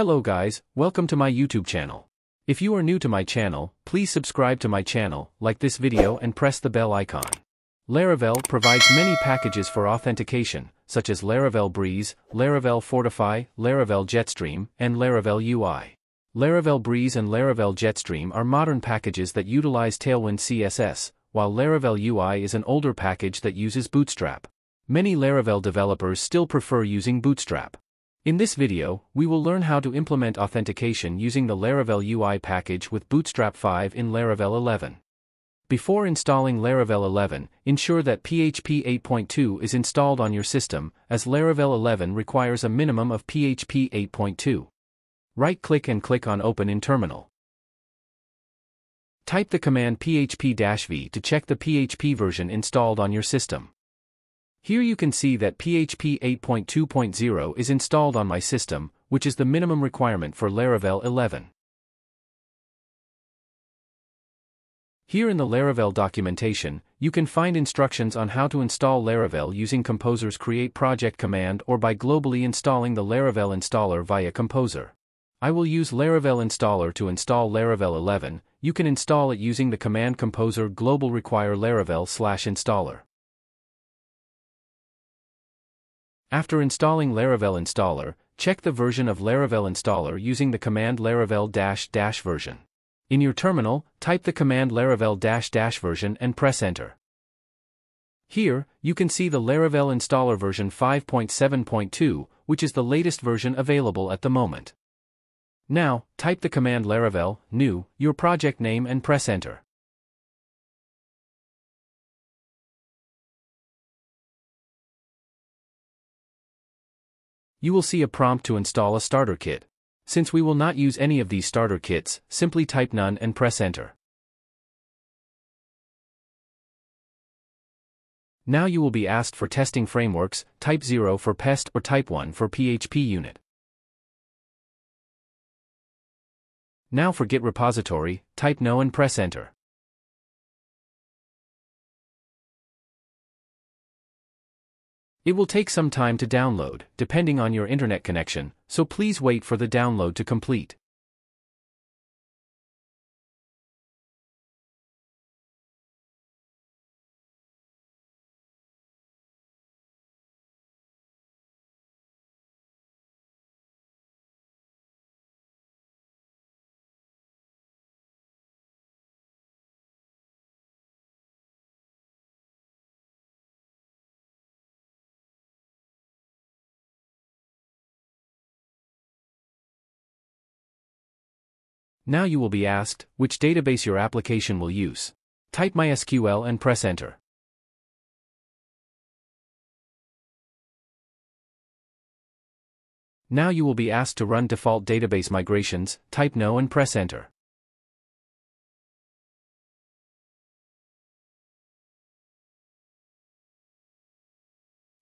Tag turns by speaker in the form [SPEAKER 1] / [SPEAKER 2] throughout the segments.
[SPEAKER 1] Hello guys, welcome to my YouTube channel. If you are new to my channel, please subscribe to my channel, like this video and press the bell icon. Laravel provides many packages for authentication, such as Laravel Breeze, Laravel Fortify, Laravel Jetstream, and Laravel UI. Laravel Breeze and Laravel Jetstream are modern packages that utilize Tailwind CSS, while Laravel UI is an older package that uses Bootstrap. Many Laravel developers still prefer using Bootstrap. In this video, we will learn how to implement authentication using the Laravel UI package with Bootstrap 5 in Laravel 11. Before installing Laravel 11, ensure that PHP 8.2 is installed on your system, as Laravel 11 requires a minimum of PHP 8.2. Right-click and click on Open in Terminal. Type the command php-v to check the PHP version installed on your system. Here you can see that PHP 8.2.0 is installed on my system, which is the minimum requirement for Laravel 11. Here in the Laravel documentation, you can find instructions on how to install Laravel using Composer's create project command or by globally installing the Laravel installer via Composer. I will use Laravel installer to install Laravel 11, you can install it using the command Composer global require Laravel slash installer. After installing Laravel installer, check the version of Laravel installer using the command laravel version. In your terminal, type the command laravel version and press enter. Here, you can see the Laravel installer version 5.7.2, which is the latest version available at the moment. Now, type the command laravel, new, your project name and press enter. You will see a prompt to install a starter kit. Since we will not use any of these starter kits, simply type none and press enter. Now you will be asked for testing frameworks, type 0 for PEST or type 1 for PHPUnit. Now for Git repository, type no and press enter. It will take some time to download, depending on your internet connection, so please wait for the download to complete. Now you will be asked which database your application will use. Type MySQL and press enter. Now you will be asked to run default database migrations, type no and press enter.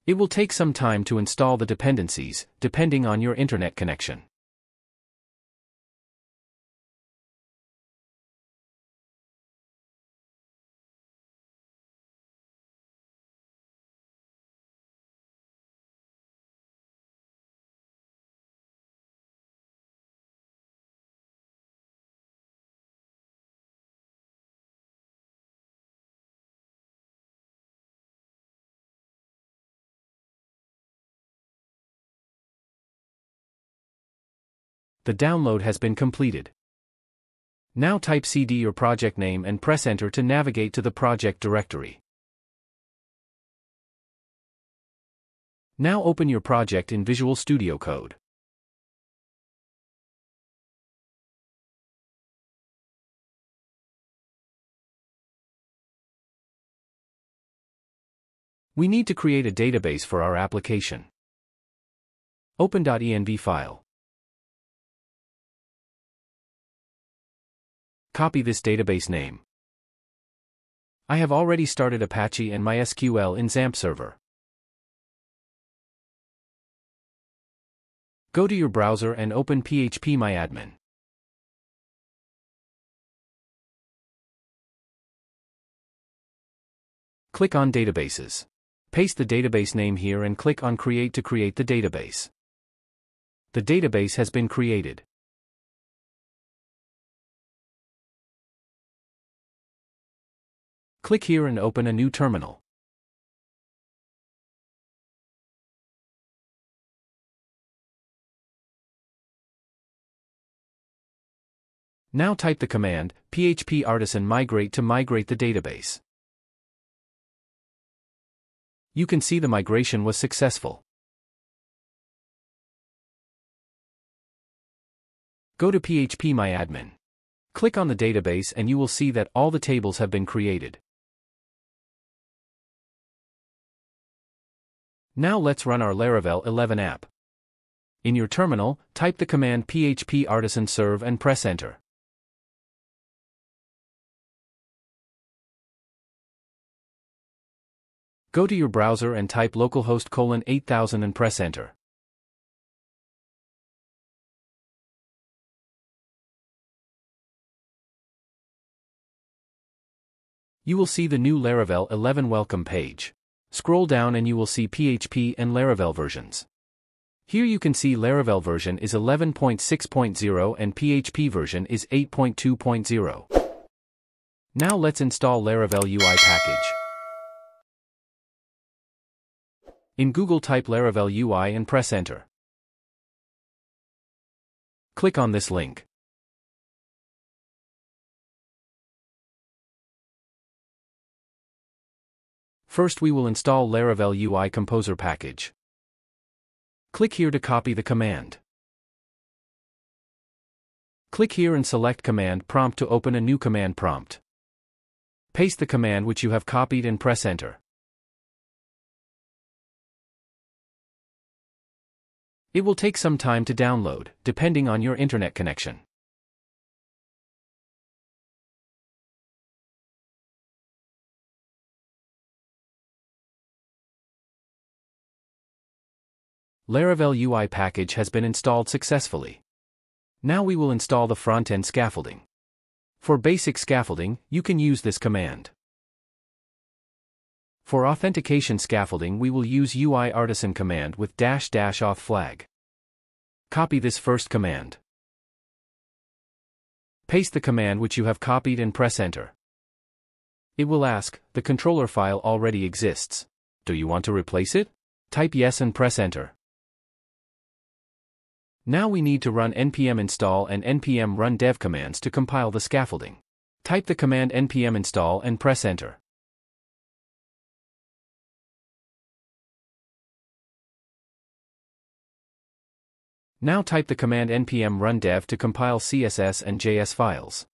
[SPEAKER 1] It will take some time to install the dependencies, depending on your internet connection. The download has been completed. Now type cd your project name and press enter to navigate to the project directory. Now open your project in Visual Studio Code. We need to create a database for our application. Open.env file. Copy this database name. I have already started Apache and MySQL in XAMPP server. Go to your browser and open phpMyAdmin. Click on Databases. Paste the database name here and click on Create to create the database. The database has been created. Click here and open a new terminal. Now type the command, php artisan migrate to migrate the database. You can see the migration was successful. Go to phpMyAdmin. Click on the database and you will see that all the tables have been created. Now let's run our Laravel 11 app. In your terminal, type the command php artisan serve and press enter. Go to your browser and type localhost colon 8000 and press enter. You will see the new Laravel 11 welcome page. Scroll down and you will see PHP and Laravel versions. Here you can see Laravel version is 11.6.0 and PHP version is 8.2.0. Now let's install Laravel UI package. In Google type Laravel UI and press enter. Click on this link. First we will install Laravel UI Composer package. Click here to copy the command. Click here and select Command Prompt to open a new command prompt. Paste the command which you have copied and press Enter. It will take some time to download, depending on your internet connection. Laravel UI package has been installed successfully. Now we will install the front-end scaffolding. For basic scaffolding, you can use this command. For authentication scaffolding we will use UI artisan command with dash dash auth flag. Copy this first command. Paste the command which you have copied and press enter. It will ask, the controller file already exists. Do you want to replace it? Type yes and press enter. Now we need to run npm install and npm run dev commands to compile the scaffolding. Type the command npm install and press enter. Now type the command npm run dev to compile CSS and JS files.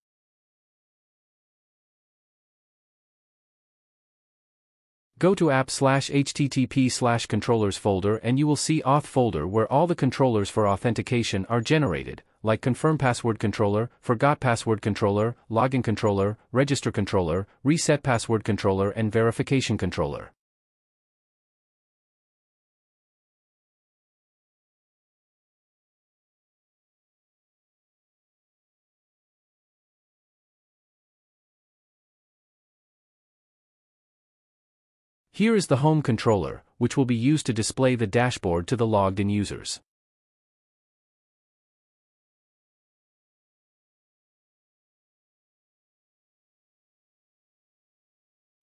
[SPEAKER 1] Go to app slash http slash controllers folder and you will see auth folder where all the controllers for authentication are generated, like confirm password controller, forgot password controller, login controller, register controller, reset password controller and verification controller. Here is the home controller, which will be used to display the dashboard to the logged in users.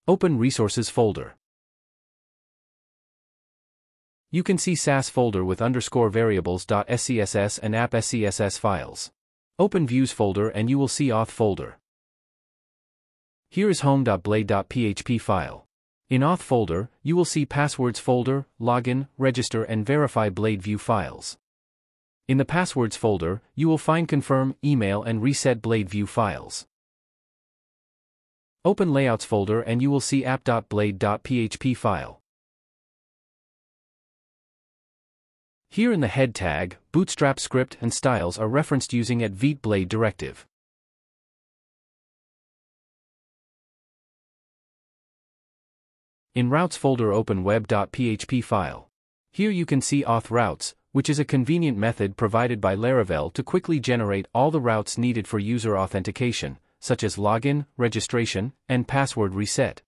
[SPEAKER 1] Open Resources folder. You can see Sass folder with underscore variables.scss and app.scss files. Open Views folder and you will see auth folder. Here is home.blade.php file. In auth folder, you will see passwords folder, login, register and verify blade view files. In the passwords folder, you will find confirm, email and reset blade view files. Open layouts folder and you will see app.blade.php file. Here in the head tag, bootstrap script and styles are referenced using at Vite blade directive. In routes folder open web.php file. Here you can see auth routes, which is a convenient method provided by Laravel to quickly generate all the routes needed for user authentication, such as login, registration, and password reset.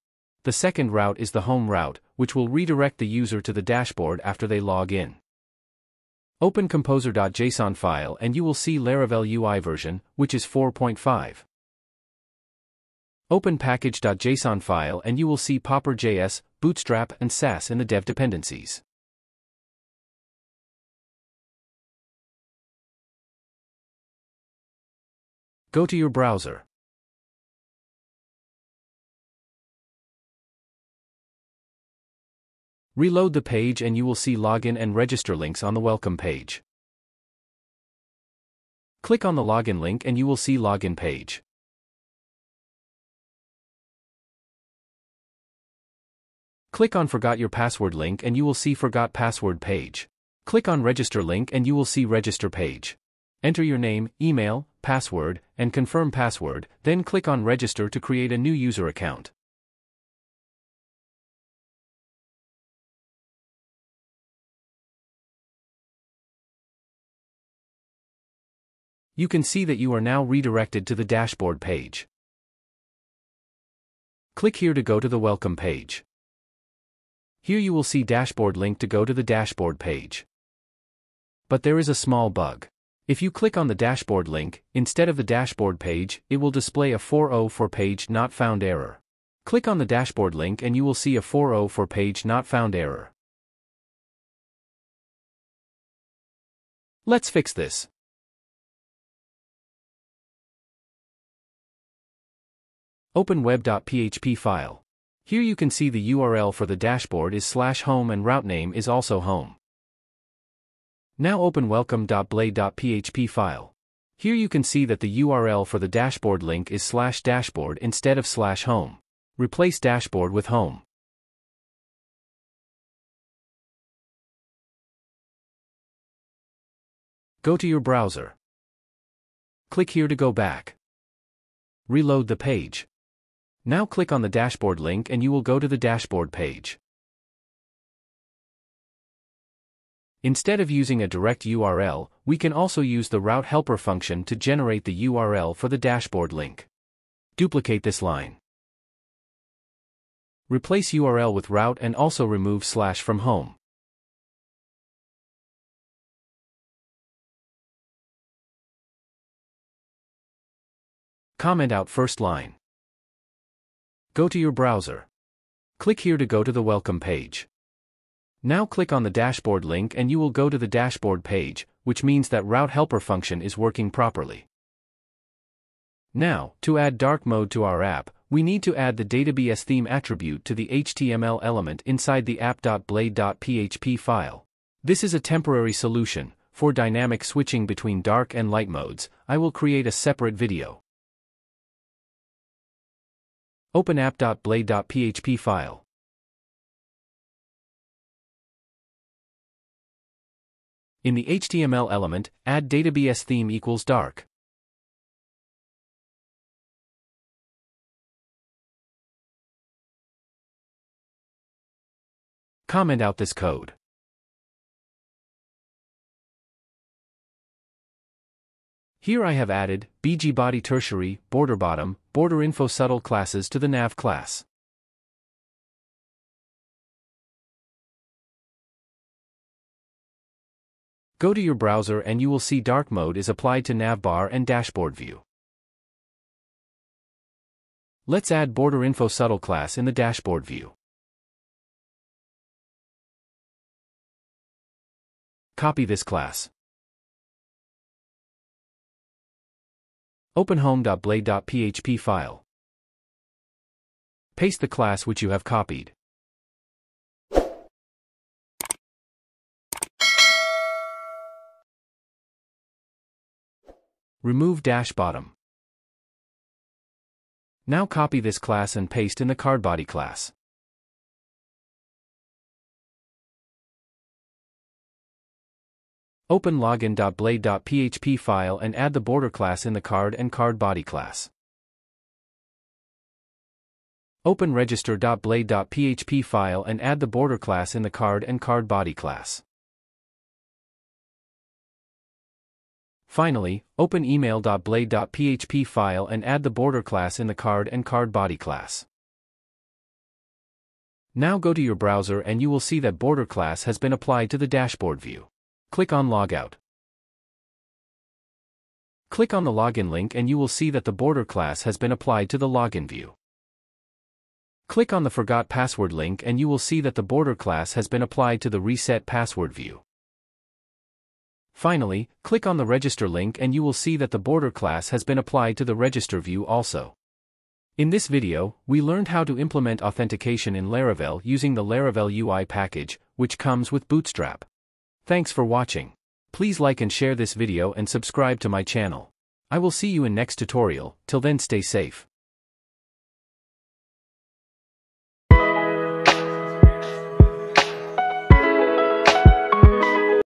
[SPEAKER 1] The second route is the home route, which will redirect the user to the dashboard after they log in. Open composer.json file and you will see Laravel UI version, which is 4.5. Open package.json file and you will see Popper.js, Bootstrap and Sass in the dev dependencies. Go to your browser. Reload the page and you will see login and register links on the welcome page. Click on the login link and you will see login page. Click on Forgot Your Password link and you will see Forgot Password page. Click on Register link and you will see Register page. Enter your name, email, password, and confirm password, then click on Register to create a new user account. You can see that you are now redirected to the dashboard page. Click here to go to the welcome page. Here you will see dashboard link to go to the dashboard page. But there is a small bug. If you click on the dashboard link, instead of the dashboard page, it will display a 404 page not found error. Click on the dashboard link and you will see a 404 page not found error. Let's fix this. Open web.php file. Here you can see the URL for the dashboard is slash home and route name is also home. Now open welcome.blade.php file. Here you can see that the URL for the dashboard link is slash dashboard instead of slash home. Replace dashboard with home. Go to your browser. Click here to go back. Reload the page. Now click on the dashboard link and you will go to the dashboard page. Instead of using a direct URL, we can also use the route helper function to generate the URL for the dashboard link. Duplicate this line. Replace URL with route and also remove slash from home. Comment out first line. Go to your browser. Click here to go to the welcome page. Now click on the dashboard link and you will go to the dashboard page, which means that route helper function is working properly. Now, to add dark mode to our app, we need to add the data-bs-theme attribute to the HTML element inside the app.blade.php file. This is a temporary solution. For dynamic switching between dark and light modes, I will create a separate video. Open app.blade.php file. In the HTML element, add data-bs-theme equals dark. Comment out this code. Here I have added BG body tertiary, border bottom, border info subtle classes to the nav class. Go to your browser and you will see dark mode is applied to navbar and dashboard view. Let's add border info subtle class in the dashboard view. Copy this class. Open home.blade.php file. Paste the class which you have copied. Remove dash bottom. Now copy this class and paste in the card body class. Open login.blade.php file and add the border class in the card and card body class. Open register.blade.php file and add the border class in the card and card body class. Finally, open email.blade.php file and add the border class in the card and card body class. Now go to your browser and you will see that border class has been applied to the dashboard view. Click on Logout. Click on the login link and you will see that the border class has been applied to the login view. Click on the Forgot Password link and you will see that the border class has been applied to the Reset Password view. Finally, click on the Register link and you will see that the border class has been applied to the Register view also. In this video, we learned how to implement authentication in Laravel using the Laravel UI package, which comes with Bootstrap. Thanks for watching. Please like and share this video and subscribe to my channel. I will see you in next tutorial, till then stay safe.